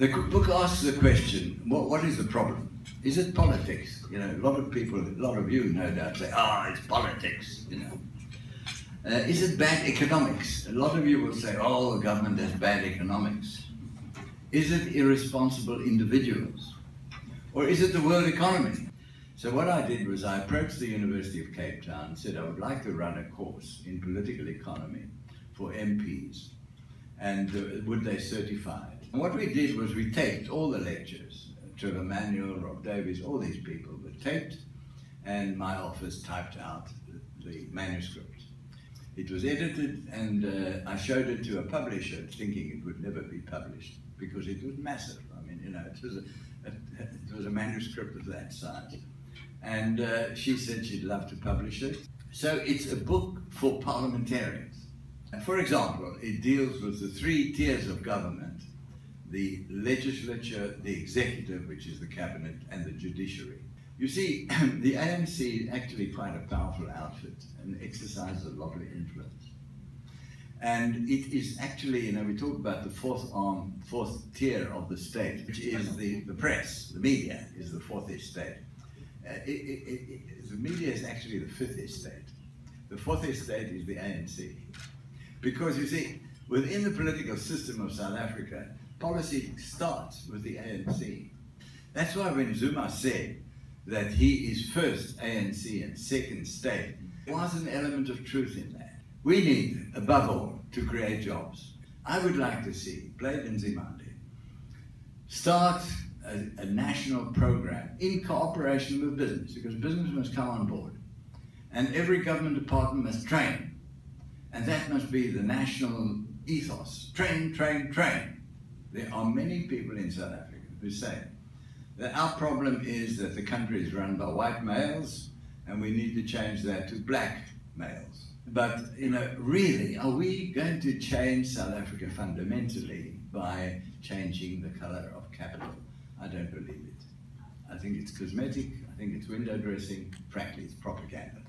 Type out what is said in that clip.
The book asks the question, what, what is the problem? Is it politics? You know, a lot of people, a lot of you no doubt say, ah, oh, it's politics, you know. Uh, is it bad economics? A lot of you will say, oh, the government has bad economics. Is it irresponsible individuals? Or is it the world economy? So what I did was I approached the University of Cape Town and said I would like to run a course in political economy for MPs and uh, would they certify it? And what we did was we taped all the lectures, Trevor Manuel, Rob Davies, all these people were taped and my office typed out the, manuscript. It was edited and uh, I showed it to a publisher thinking it would never be published because it was massive. I mean, you know, it was a, a it was a manuscript of that size. And uh, she said she'd love to publish it. So it's a book for parliamentarians. For example, it deals with the three tiers of government, the legislature, the executive, which is the cabinet, and the judiciary. You see, the ANC is actually quite a powerful outfit and exercises a lot of influence. And it is actually, you know, we talk about the fourth arm, fourth tier of the state, which is the, the press, the media is the fourth estate. Uh, it, it, it, the media is actually the fifth estate. The fourth estate is the ANC. Because you see, within the political system of South Africa, policy starts with the ANC. That's why when Zuma said that he is first ANC and second state. There was an element of truth in that. We need, above all, to create jobs. I would like to see Blade and Nzimande start a, a, national program in cooperation with business, because business must come on board. And every government department must train. And that must be the national ethos. Train, train, train. There are many people in South Africa who say, that our problem is that the country is run by white males and we need to change that to black males. But, you know, really, are we going to change South Africa fundamentally by changing the color of capital? I don't believe it. I think it's cosmetic, I think it's window dressing, frankly, it's propaganda.